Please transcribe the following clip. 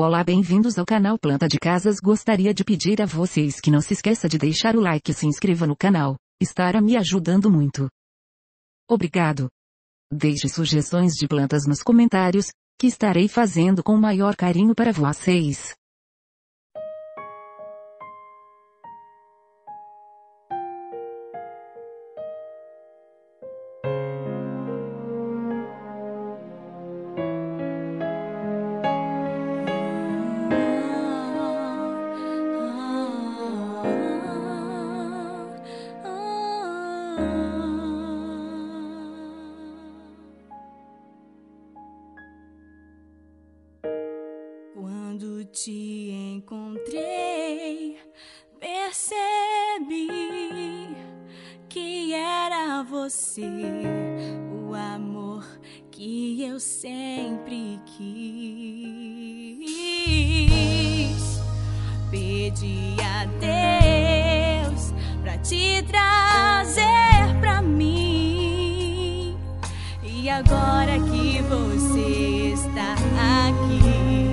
Olá, bem-vindos ao canal Planta de Casas. Gostaria de pedir a vocês que não se esqueça de deixar o like e se inscreva no canal. Estará me ajudando muito. Obrigado. Deixe sugestões de plantas nos comentários, que estarei fazendo com o maior carinho para vocês. Quando te encontrei, percebi que era você, o amor que eu sempre quis. Pedi a Deus pra te trazer pra mim. E agora que você está aqui.